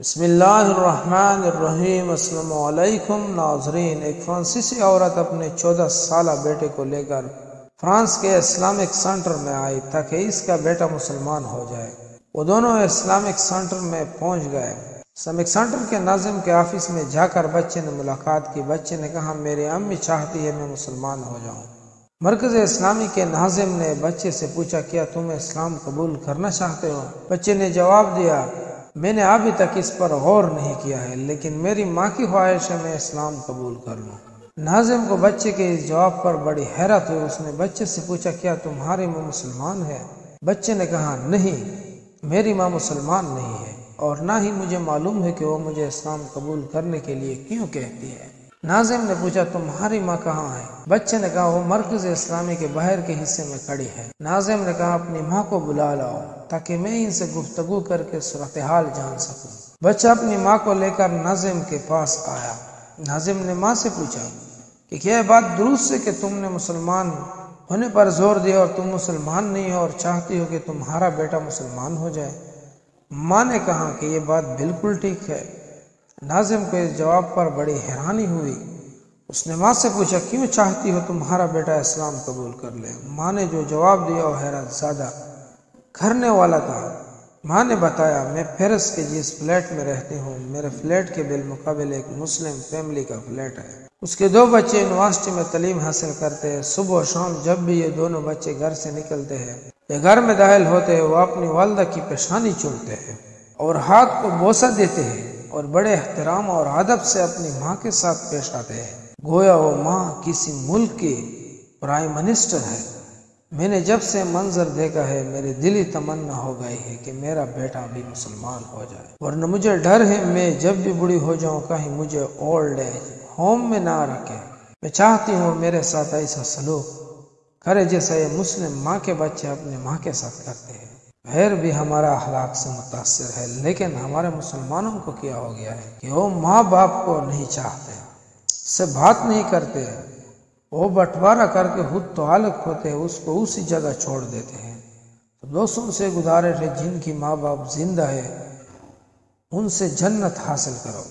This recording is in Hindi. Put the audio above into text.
बसमीम अल्लाम नाजरीन। एक फ्रांसीसी औरत अपने चौदह साल बेटे को लेकर फ्रांस के इस्लामिक सेंटर में आई ताकि इसका बेटा मुसलमान हो जाए। वो दोनों इस्लामिक सेंटर में पहुँच गए। इस्लामिक सेंटर के नाजिम के ऑफ़िस में जाकर बच्चे ने मुलाकात की। बच्चे ने कहा, मेरी अम्मी चाहती है मैं मुसलमान हो जाऊँ। मरकज इस्लामी के नाजिम ने बच्चे से पूछा, क्या तुम इस्लाम कबूल करना चाहते हो? बच्चे ने जवाब दिया मैंने अभी तक इस पर गौर नहीं किया है, लेकिन मेरी माँ की ख्वाहिश है, मैं इस्लाम कबूल कर लूँ। नाजिम को बच्चे के इस जवाब पर बड़ी हैरत हुई। उसने बच्चे से पूछा, क्या तुम्हारी माँ मुसलमान है? बच्चे ने कहा, नहीं, मेरी माँ मुसलमान नहीं है, और ना ही मुझे मालूम है कि वो मुझे इस्लाम कबूल करने के लिए क्यों कहती है। नाजिम ने पूछा, तुम्हारी माँ कहाँ है? बच्चे ने कहा, वो मरकज इस्लामी के बाहर के हिस्से में खड़ी है। नाजिम ने कहा, अपनी माँ को बुला लाओ, ताकि मैं इनसे गुफ्तगु करके सूरत हाल जान सकूँ। बच्चा अपनी माँ को लेकर नाजिम के पास आया। नाजिम ने माँ से पूछा कि, क्या बात दुरुस्त है कि तुमने मुसलमान होने पर ज़ोर दिया और तुम मुसलमान नहीं हो और चाहती हो कि तुम्हारा बेटा मुसलमान हो जाए? माँ ने कहा कि यह बात बिल्कुल ठीक है। नाजिम को इस जवाब पर बड़ी हैरानी हुई। उसने माँ से पूछा, क्यों चाहती हो तुम्हारा बेटा इस्लाम कबूल कर ले? माँ ने जो जवाब दिया वो हैरत ज़्यादा करने वाला था। माँ ने बताया, मैं फेरस के जिस फ्लैट में रहती हूँ, मेरे फ्लैट के बिलमुकाबिल एक मुस्लिम फैमिली का फ्लैट है। उसके दो बच्चे यूनिवर्सिटी में तलीम हासिल करते हैं। सुबह शाम जब भी ये दोनों बच्चे घर से निकलते हैं, या घर में दाखिल होते हैं, वो अपनी वालदा की पेशानी चूमते हैं और हाथ को बोसा देते हैं। और बड़े एहतराम और अदब से अपनी माँ के साथ पेश आते हैं। गोया वो माँ किसी मुल्क की प्राइम मिनिस्टर है। मैंने जब से मंजर देखा है, मेरे दिली तमन्ना हो गई है कि मेरा बेटा भी मुसलमान हो जाए। वरना मुझे डर है, मैं जब भी बुढ़ी हो जाऊँ, कहीं मुझे ओल्ड एज होम में ना रखे। मैं चाहती हूँ मेरे साथ ऐसा सलूक करे, जैसा ये मुस्लिम माँ के बच्चे अपने माँ के साथ करते हैं। फिर भी हमारा अखलाक से मुतासर है, लेकिन हमारे मुसलमानों को क्या हो गया है कि वो माँ बाप को नहीं चाहते, से बात नहीं करते, वो बंटवारा करके खुद तो अलग होते हैं, उसको उसी जगह छोड़ देते हैं। तो दोस्तों से गुजारिश है जिनकी माँ बाप ज़िंदा है, उनसे जन्नत हासिल करो।